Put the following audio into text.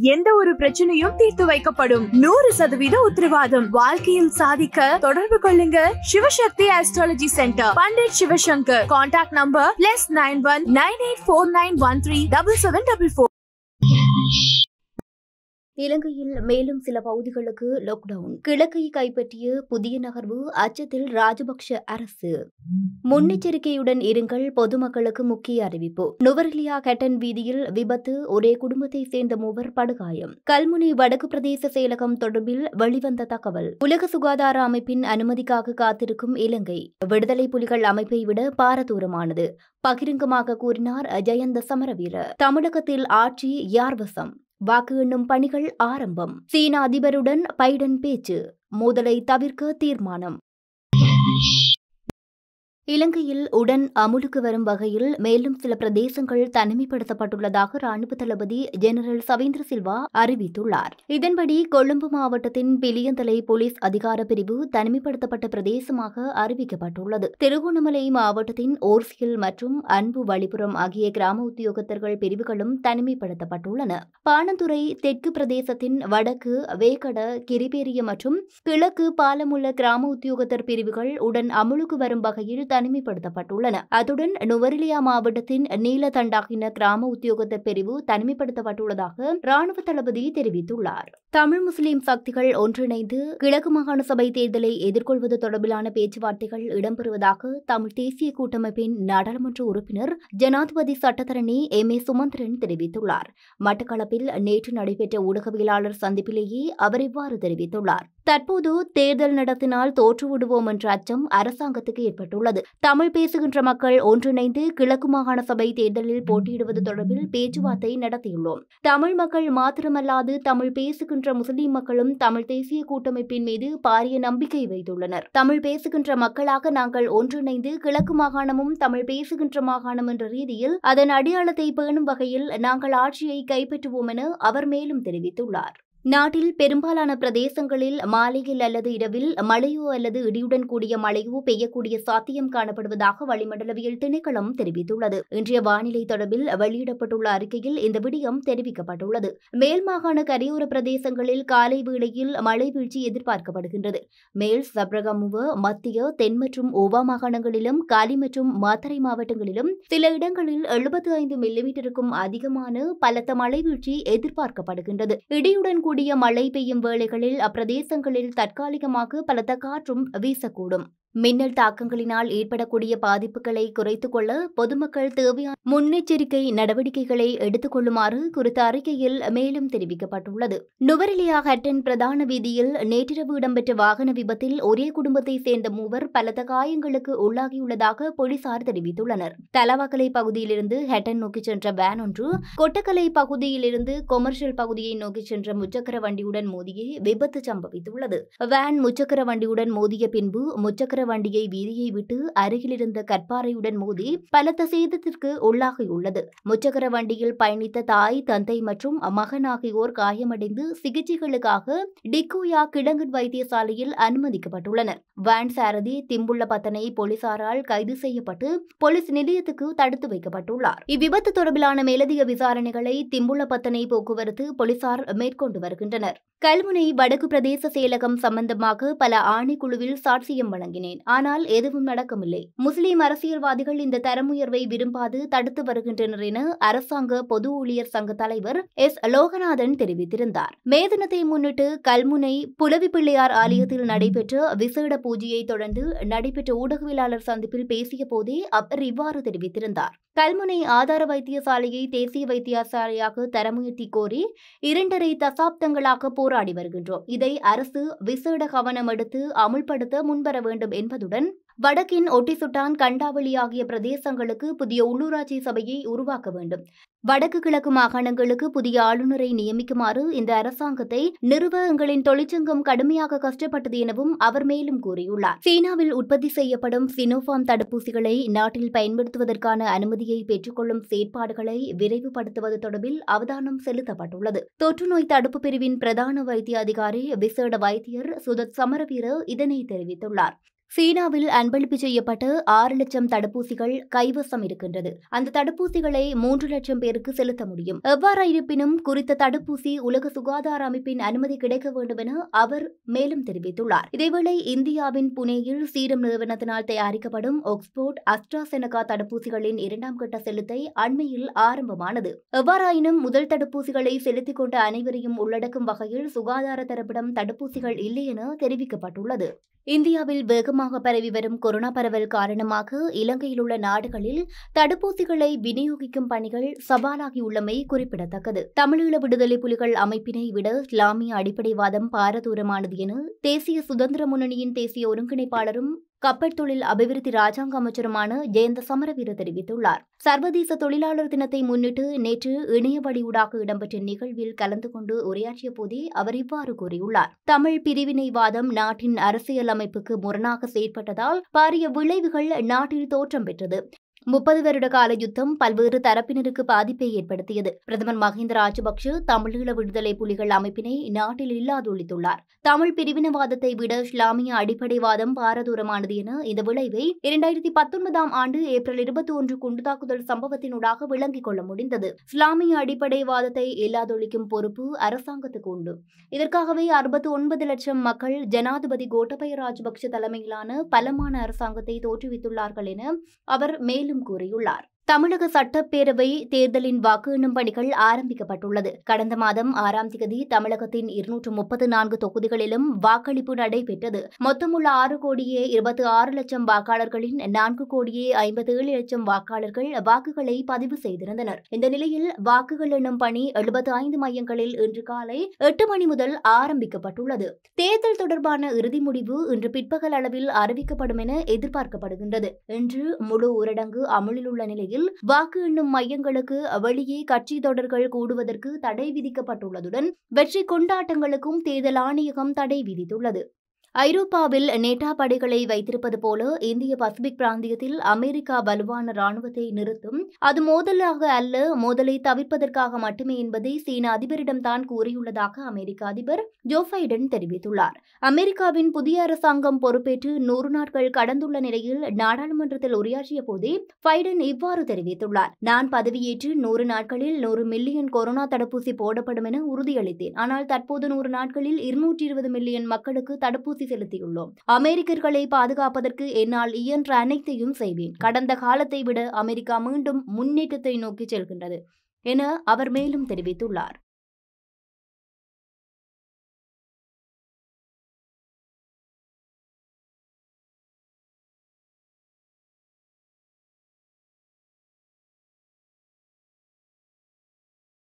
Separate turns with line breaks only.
எந்த ஒரு பிரச்சனையும் தீர்த்து வைக்கப்படும். நூறு சதவீத உத்தரவாதம். வாழ்க்கையில் சாதிக்க தொடர்பு கொள்ளுங்க. Sivasakthi astrology centre Pandit Sivasankar. Contact number plus nine one nine eight four nine one three double seven double four
இலங்கையில் மேலும் சில பகுதிகளுக்கு லாக்டவுன் கிழக்கை கைப்பற்றிய புதிய நகர்வு அச்சத்தில் ராஜபக்ஷ அரசு. முன்னெச்சரிக்கையுடன் இருங்கள் பொதுமக்களுக்கு முக்கிய அறிவிப்பு. நுவரெலியா கட்டன் வீதியில் விபத்து ஒரே குடும்பத்தை சேர்ந்த மூவர் படுகாயம். கல்முனை வடக்கு பிரதேச செயலகம் தொடர்பில் வெளிவந்த தகவல். உலக சுகாதார அமைப்பின் அனுமதிக்காக காத்திருக்கும் இலங்கை. விடுதலை புலிகள் அமைப்பை விட பாரதூரமானது. பகிரங்கமாக கூறினார் ஜெயந்த சமரவீர. தமிழகத்தில் ஆட்சி யார் வசம் வாக்கு எண்ணும் பணிகள் ஆரம்பம். சீன அதிபருடன் பைடன் பேச்சு. மோதலை தவிர்க்க தீர்மானம். இலங்கையில் உடன் அமுலுக்கு வரும் வகையில் மேலும் சில பிரதேசங்கள் தனிமைப்படுத்தப்பட்டுள்ளதாக ராணுவ தளபதி ஜெனரல் சவேந்திர சில்வா அறிவித்துள்ளார். இதன்படி கொழும்பு மாவட்டத்தின் பிலியந்தலை போலீஸ் அதிகார பிரிவு தனிமைப்படுத்தப்பட்ட பிரதேசமாக அறிவிக்கப்பட்டுள்ளது. திருகோணமலை மாவட்டத்தின் ஓர்சியல் மற்றும் அன்பு வழிபுறம் ஆகிய கிராம உத்தியோகத்தர்கள் பிரிவுகளும் தனிமைப்படுத்தப்பட்டுள்ளன. பாணந்துறை தெற்கு பிரதேசத்தின் வடக்கு வேகட கிரிபேரிய மற்றும் கிழக்கு பாலமுள்ள கிராம உத்தியோகத்தர் பிரிவுகள் உடன் அமுலுக்கு வரும் வகையில் தனிமைப்படுத்தப்பட்டுள்ளன. அத்துடன் நுவரெலியா மாவட்டத்தின் நீலதண்டாகின கிராம உத்தியோகத்தர் பிரிவு தனிமைப்படுத்தப்பட்டுள்ளதாக ராணுவ தளபதி தெரிவித்துள்ளார். தமிழ் முஸ்லிம் சக்திகள் ஒன்றிணைந்து கிழக்கு மாகாண சபை தேர்தலை எதிர்கொள்வது தொடர்பிலான பேச்சுவார்த்தைகள் இடம்பெறுவதாக தமிழ் தேசிய கூட்டமைப்பின் நாடாளுமன்ற உறுப்பினர் ஜனாதிபதி சட்டத்தரணி எம். ஏ. சுமந்திரன் தெரிவித்துள்ளார். மட்டக்களப்பில் நேற்று நடைபெற்ற ஊடகவியலாளர் சந்திப்பிலேயே அவர் இவ்வாறு தெரிவித்துள்ளார். தற்போது தேர்தல் நடத்தினால் தோற்றுவிடுவோம் என்ற அச்சம் அரசாங்கத்துக்கு ஏற்பட்டுள்ளது. தமிழ் பேசுகின்ற மக்கள் ஒன்றிணைந்து கிழக்கு மாகாண சபை தேர்தலில் போட்டியிடுவது தொடர்பில் பேச்சுவார்த்தை நடத்தியுள்ளோம். தமிழ் மக்கள் மாத்திரமல்லாது தமிழ் பேசுகின்ற முஸ்லிம் மக்களும் தமிழ் தேசிய கூட்டமைப்பின் மீது பாரிய நம்பிக்கை வைத்துள்ளனர். தமிழ் பேசுகின்ற மக்களாக நாங்கள் ஒன்றிணைந்து கிழக்கு மாகாணமும் தமிழ் பேசுகின்ற மாகாணம் என்ற ரீதியில் அதன் அடையாளத்தை பேணும் வகையில் நாங்கள் ஆட்சியை கைப்பற்றுவோம் என அவர் மேலும் தெரிவித்துள்ளார். நாட்டில் பெரும்பாலான பிரதேசங்களில் மாலையில் அல்லது இரவில் மழையோ அல்லது இடியுடன் கூடிய மழையோ பெய்யக்கூடிய சாத்தியம் காணப்படுவதாக வளிமண்டலவியல் திணைக்களம் தெரிவித்துள்ளது. இன்றைய வானிலை தொடர்பில் வெளியிடப்பட்டுள்ள அறிக்கையில் இந்த விடயம் தெரிவிக்கப்பட்டுள்ளது. மேல் மாகாண கரையோர பிரதேசங்களில் காலை வேளையில் மழை வீழ்ச்சி எதிர்பார்க்கப்படுகின்றது. மேல் சப்ரகமுவ மத்திய தென் மற்றும் ஓவா மாகாணங்களிலும் காலி மற்றும் மாத்தரை மாவட்டங்களிலும் சில இடங்களில் எழுபத்தி ஐந்து மில்லிமீட்டருக்கும் அதிகமான பலத்த மழை வீழ்ச்சி எதிர்பார்க்கப்படுகின்றது. இடியுடன் கூடிய மழை பெய்யும் வேளைகளில் அப்பிரதேசங்களில் தற்காலிகமாக பலத்த காற்றும் வீசக்கூடும். மின்னல் தாக்கங்களினால் ஏற்படக்கூடிய பாதிப்புகளை குறைத்துக் கொள்ள பொதுமக்கள் தேவையான முன்னெச்சரிக்கை நடவடிக்கைகளை எடுத்துக் கொள்ளுமாறு குறித்த அறிக்கையில் மேலும் தெரிவிக்கப்பட்டுள்ளது. நுவரெலியா ஹட்டன் பிரதான வீதியில் நேற்றிரவு இடம்பெற்ற வாகன விபத்தில் ஒரே குடும்பத்தை சேர்ந்த மூவர் பலத்த காயங்களுக்கு உள்ளாகியுள்ளதாக போலீசார் தெரிவித்துள்ளனர். தலவாக்கலை பகுதியிலிருந்து ஹட்டன் நோக்கி சென்ற வேன் ஒன்று கொட்டக்கலை பகுதியிலிருந்து கொமர்ஷியல் பகுதியை நோக்கி சென்ற முச்சக்கர வண்டியுடன் மோதியே விபத்து சம்பவித்துள்ளது. வேன் முச்சக்கர வண்டியுடன் மோதிய பின்பு முச்சக்கர வண்டியை வீதியை விட்டு அருகிலிருந்த கற்பாறையுடன் மோதி பலத்த சேதத்திற்கு உள்ளாகியுள்ளது. முச்சக்கர வண்டியில் பயணித்த தாய் தந்தை மற்றும் மகன் ஆகியோர் காயமடைந்து சிகிச்சைகளுக்காக டிக்கோயா கிடங்கன் வைத்தியசாலையில் அனுமதிக்கப்பட்டுள்ளனர். வேன் சாரதி திம்புள்ள பத்தனை போலீசாரால் கைது செய்யப்பட்டு போலீஸ் நிலையத்துக்கு தடுத்து வைக்கப்பட்டுள்ளார். இவ்விபத்து தொடர்பிலான மேலதிக விசாரணைகளை திம்புள்ள பத்தனை போக்குவரத்து போலீசார் மேற்கொண்டு வருகின்றனர். கல்முனை வடக்கு பிரதேச செயலகம் சம்பந்தமாக பல ஆணைக்குழுவில் சாட்சியம் வழங்கினேன் ஆனால் எதுவும் நடக்கவில்லை. முஸ்லிம் அரசியல்வாதிகள் இந்த தரமுயர்வை விரும்பாது தடுத்து வருகின்றனர் என அரசாங்க பொது ஊழியர் சங்க தலைவர் எஸ். லோகநாதன் தெரிவித்திருந்தார். மே தினத்தை முன்னிட்டு கல்முனை புலவி பிள்ளையார் ஆலயத்தில் நடைபெற்ற விசேட பூஜையை தொடர்ந்து நடைபெற்ற ஊடகவியலாளர் சந்திப்பில் பேசிய போதே அவர் இவ்வாறு தெரிவித்திருந்தார். கல்முனை ஆதார வைத்தியசாலையை தேசிய வைத்தியசாலையாக தரமுயர்த்தி கோரி இரண்டரை தசாப்தங்களாக போராடி வருகின்றோம். இதை அரசு விசேட கவனம் எடுத்து அமுல்படுத்த முன்வர வேண்டும் என்பதுடன் வடக்கின் ஒட்டிசுட்டான் கண்டாவளி ஆகிய பிரதேசங்களுக்கு புதிய உள்ளூராட்சி சபையை உருவாக்க வேண்டும். வடக்கு கிழக்கு மாகாணங்களுக்கு புதிய ஆளுநரை நியமிக்குமாறு இந்த அரசாங்கத்தை நிறுவ எங்களின் தொழிற்சங்கம் கடுமையாக கஷ்டப்பட்டது எனவும் அவர் மேலும் கூறியுள்ளார். சீனாவில் உற்பத்தி செய்யப்படும் சினோஃபார்ம் தடுப்பூசிகளை நாட்டில் பயன்படுத்துவதற்கான அனுமதியை பெற்றுக்கொள்ளும் செயற்பாடுகளை விரைவுபடுத்துவது தொடர்பில் அவதானம் செலுத்தப்பட்டுள்ளது. தொற்றுநோய் தடுப்பு பிரிவின் பிரதான வைத்திய அதிகாரி விசேட வைத்தியர் சுதத் சமரவீர இதனை தெரிவித்துள்ளார். சீனாவில் அன்பளிப்பு செய்யப்பட்ட ஆறு லட்சம் தடுப்பூசிகள் கைவசம் இருக்கின்றது. அந்த தடுப்பூசிகளை மூன்று லட்சம் பேருக்கு செலுத்த முடியும். எவ்வாறு இருப்பினும் குறித்த தடுப்பூசி உலக சுகாதார அமைப்பின் அனுமதி கிடைக்க வேண்டும் என அவர் மேலும் தெரிவித்துள்ளார். இதேவேளை இந்தியாவின் புனேயில் சீரம் நிறுவனத்தினால் தயாரிக்கப்படும் ஆக்ஸ்போர்ட் அஸ்ட்ராசெனகா தடுப்பூசிகளின் இரண்டாம் கட்ட செலுத்தை அண்மையில் ஆரம்பமானது. எவ்வாறாயினும் முதல் தடுப்பூசிகளை செலுத்திக் கொண்ட அனைவரையும் உள்ளடக்கும் வகையில் சுகாதார தரப்பிடம் தடுப்பூசிகள் இல்லை என தெரிவிக்கப்பட்டுள்ளது. இந்தியாவில் வேகமாக பரவி வரும் கொரோனா பரவல் காரணமாக இலங்கையில் உள்ள நாடுகளில் தடுப்பூசிகளை விநியோகிக்கும் பணிகள் சவாலாகியுள்ளமை குறிப்பிடத்தக்கது. தமிழீழ விடுதலை புலிகள் அமைப்பினை விட இஸ்லாமிய அடிப்படைவாதம் பாரதூரமானது என தேசிய சுதந்திர முன்னணியின் தேசிய ஒருங்கிணைப்பாளரும் கப்பல் தொழில் அபிவிருத்தி ராஜாங்க அமைச்சருமான ஜெயந்த சமரவீர தெரிவித்துள்ளார். சர்வதேச தொழிலாளர் தினத்தை முன்னிட்டு நேற்று இணைய வழியூடாக இடம்பெற்ற நிகழ்வில் கலந்து கொண்டு உரையாற்றிய போதே அவர் இவ்வாறு கூறியுள்ளார். தமிழ் பிரிவினைவாதம் நாட்டின் அரசியல் அமைப்புக்கு முரணாக செயற்பட்டதால் பாரிய விளைவுகள் நாட்டில் தோற்றம் பெற்றது. முப்பது வருட கால யுத்தம் பல்வேறு தரப்பினருக்கு பாதிப்பை ஏற்படுத்தியது. பிரதமர் மஹிந்த ராஜபக்ஷ தமிழீழ விடுதலை புலிகள் அமைப்பினை நாட்டில் இல்லாதொழித்துள்ளார் தமிழ் பிரிவினவாதத்தை விட இஸ்லாமிய அடிப்படைவாதம் பாரதூரமானது என இந்த விளைவை இரண்டாயிரத்தி பத்தொன்பதாம் ஆண்டு ஏப்ரல் இருபத்தி ஒன்று குண்டுதாக்குதல் சம்பவத்தினூடாக விளங்கிக் கொள்ள முடிந்தது. இஸ்லாமிய அடிப்படைவாதத்தை இல்லாதொழிக்கும் பொறுப்பு அரசாங்கத்துக்கு உண்டு. இதற்காகவே அறுபத்தி ஒன்பது லட்சம் மக்கள் ஜனாதிபதி கோட்டபய ராஜபக்ஷ தலைமையிலான பலமான அரசாங்கத்தை தோற்றுவித்துள்ளார்கள் என அவர் மேலும் கூறியுள்ளார். தமிழக சட்டப்பேரவை தேர்தலின் வாக்கு எண்ணும் பணிகள் ஆரம்பிக்கப்பட்டுள்ளது. கடந்த மாதம் ஆறாம் தேதி தமிழகத்தின் இருநூற்று முப்பத்து நான்கு தொகுதிகளிலும் வாக்களிப்பு நடைபெற்றது. மொத்தமுள்ள ஆறு கோடியே இருபத்தி ஆறு லட்சம் வாக்காளர்களின் நான்கு கோடியே ஐம்பத்தி ஏழு லட்சம் வாக்காளர்கள் வாக்குகளை பதிவு செய்திருந்தனர். இந்த நிலையில் வாக்குகள் எண்ணும் பணி எழுபத்தி ஐந்து மையங்களில் இன்று காலை எட்டு மணி முதல் ஆரம்பிக்கப்பட்டுள்ளது. தேர்தல் தொடர்பான இறுதி முடிவு இன்று பிற்பகல் அளவில் அறிவிக்கப்படும் என எதிர்பார்க்கப்படுகின்றது. இன்று முழு ஊரடங்கு அமலில் உள்ள நிலையில் வாக்கு எண்ணும் மையங்களுக்கு வெளியே கட்சி தொடர்கள் கூடுவதற்கு தடை விதிக்கப்பட்டுள்ளதுடன் வெற்றி கொண்டாட்டங்களுக்கும் தேர்தல் ஆணையகம் தடை விதித்துள்ளது. ஐரோப்பாவில் நேட்டா படைகளை வைத்திருப்பது போல இந்திய பசிபிக் பிராந்தியத்தில் அமெரிக்கா வலுவான ராணுவத்தை நிறுத்தும். அது மோதலாக அல்ல மோதலை தவிர்ப்பதற்காக மட்டுமே என்பதை சீன அதிபரிடம் தான் கூறியுள்ளதாக அமெரிக்க அதிபர் ஜோ பைடன் தெரிவித்துள்ளார். அமெரிக்காவின் புதிய அரசாங்கம் பொறுப்பேற்று நூறு நாட்கள் கடந்துள்ள நிலையில் நாடாளுமன்றத்தில் உரையாற்றிய போதே பைடன் இவ்வாறு தெரிவித்துள்ளார். நான் பதவியேற்று நூறு நாட்களில் நூறு மில்லியன் கொரோனா தடுப்பூசி போடப்படும் என உறுதியளித்தேன். ஆனால் தற்போது நூறு நாட்களில் இருநூற்றி இருபது மில்லியன் மக்களுக்கு தடுப்பூசி செலுத்தியுள்ளோம். அமெரிக்கர்களை பாதுகாப்பதற்கு என்னால் இயன்ற அனைத்தையும் செய்வேன். கடந்த காலத்தை விட அமெரிக்கா மீண்டும் முன்னேற்றத்தை நோக்கி செல்கின்றது என அவர் மேலும் தெரிவித்துள்ளார்.